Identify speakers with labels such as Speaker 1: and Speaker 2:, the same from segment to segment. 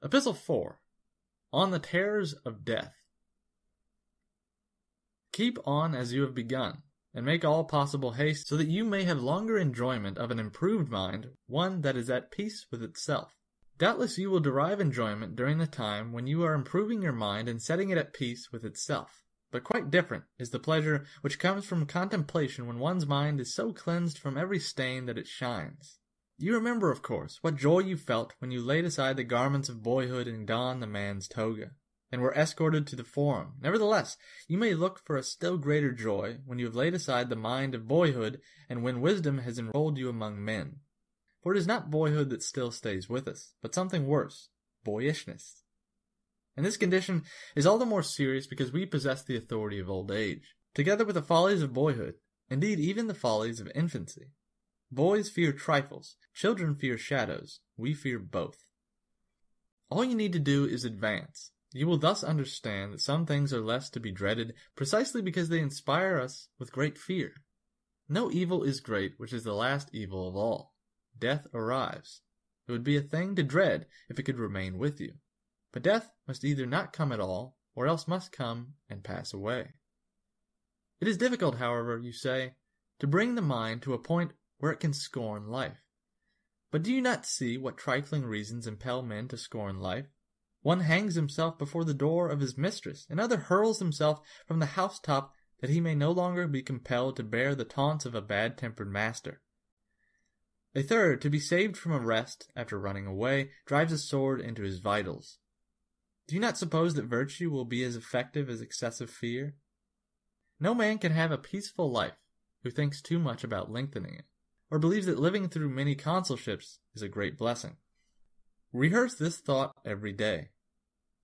Speaker 1: Epistle 4 On the Terrors of Death. Keep on as you have begun, and make all possible haste, so that you may have longer enjoyment of an improved mind, one that is at peace with itself. Doubtless you will derive enjoyment during the time when you are improving your mind and setting it at peace with itself. But quite different is the pleasure which comes from contemplation when one's mind is so cleansed from every stain that it shines. You remember, of course, what joy you felt when you laid aside the garments of boyhood and donned the man's toga, and were escorted to the forum. Nevertheless, you may look for a still greater joy when you have laid aside the mind of boyhood and when wisdom has enrolled you among men. For it is not boyhood that still stays with us, but something worse, boyishness. And this condition is all the more serious because we possess the authority of old age, together with the follies of boyhood, indeed even the follies of infancy. Boys fear trifles, children fear shadows, we fear both. All you need to do is advance. You will thus understand that some things are less to be dreaded precisely because they inspire us with great fear. No evil is great which is the last evil of all. Death arrives. It would be a thing to dread if it could remain with you. But death must either not come at all, or else must come and pass away. It is difficult, however, you say, to bring the mind to a point where it can scorn life. But do you not see what trifling reasons impel men to scorn life? One hangs himself before the door of his mistress, another hurls himself from the housetop that he may no longer be compelled to bear the taunts of a bad tempered master. A third, to be saved from arrest after running away, drives a sword into his vitals. Do you not suppose that virtue will be as effective as excessive fear? No man can have a peaceful life who thinks too much about lengthening it or believes that living through many consulships is a great blessing. Rehearse this thought every day,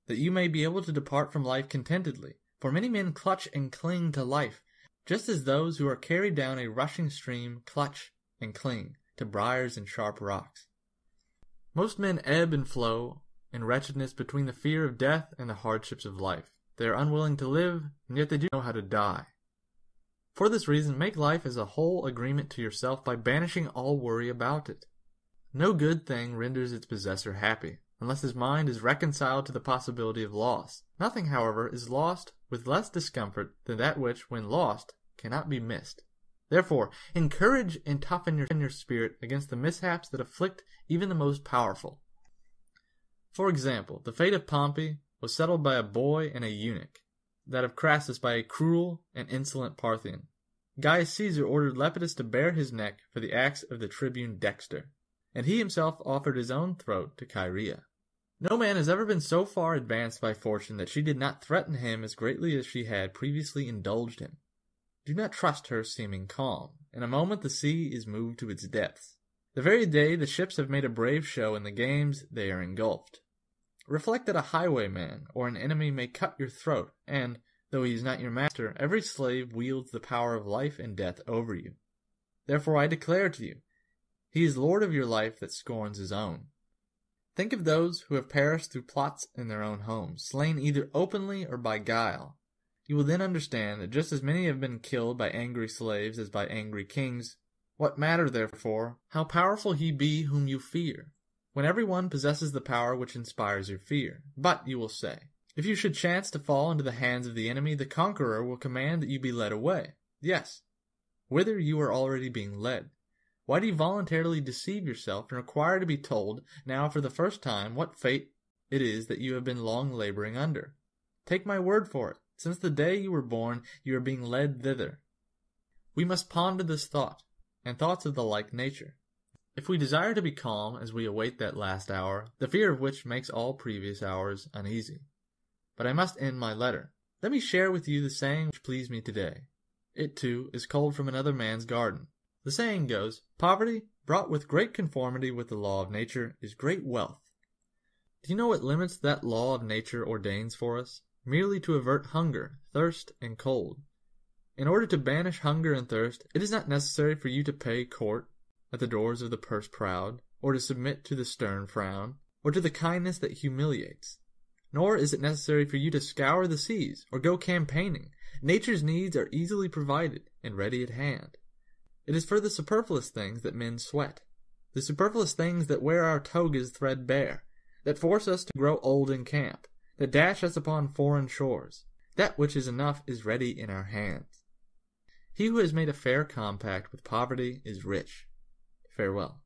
Speaker 1: that you may be able to depart from life contentedly, for many men clutch and cling to life, just as those who are carried down a rushing stream clutch and cling to briars and sharp rocks. Most men ebb and flow in wretchedness between the fear of death and the hardships of life. They are unwilling to live, and yet they do know how to die. For this reason, make life as a whole agreement to yourself by banishing all worry about it. No good thing renders its possessor happy, unless his mind is reconciled to the possibility of loss. Nothing, however, is lost with less discomfort than that which, when lost, cannot be missed. Therefore, encourage and toughen your, your spirit against the mishaps that afflict even the most powerful. For example, the fate of Pompey was settled by a boy and a eunuch that of Crassus by a cruel and insolent Parthian. Gaius Caesar ordered Lepidus to bare his neck for the acts of the tribune Dexter, and he himself offered his own throat to Chaerea. No man has ever been so far advanced by fortune that she did not threaten him as greatly as she had previously indulged him. Do not trust her seeming calm. In a moment the sea is moved to its depths. The very day the ships have made a brave show in the games, they are engulfed. Reflect that a highwayman or an enemy may cut your throat, and, though he is not your master, every slave wields the power of life and death over you. Therefore I declare to you, he is Lord of your life that scorns his own. Think of those who have perished through plots in their own homes, slain either openly or by guile. You will then understand that just as many have been killed by angry slaves as by angry kings, what matter, therefore, how powerful he be whom you fear? When every one possesses the power which inspires your fear. But, you will say, if you should chance to fall into the hands of the enemy, the conqueror will command that you be led away. Yes, whither you are already being led. Why do you voluntarily deceive yourself and require to be told, now for the first time, what fate it is that you have been long laboring under? Take my word for it. Since the day you were born, you are being led thither. We must ponder this thought, and thoughts of the like nature. If we desire to be calm as we await that last hour, the fear of which makes all previous hours uneasy. But I must end my letter. Let me share with you the saying which pleased me today. It, too, is culled from another man's garden. The saying goes, Poverty, brought with great conformity with the law of nature, is great wealth. Do you know what limits that law of nature ordains for us? Merely to avert hunger, thirst, and cold. In order to banish hunger and thirst, it is not necessary for you to pay court at the doors of the purse proud, or to submit to the stern frown, or to the kindness that humiliates. Nor is it necessary for you to scour the seas, or go campaigning. Nature's needs are easily provided and ready at hand. It is for the superfluous things that men sweat, the superfluous things that wear our togas threadbare, that force us to grow old in camp, that dash us upon foreign shores. That which is enough is ready in our hands. He who has made a fair compact with poverty is rich. Farewell.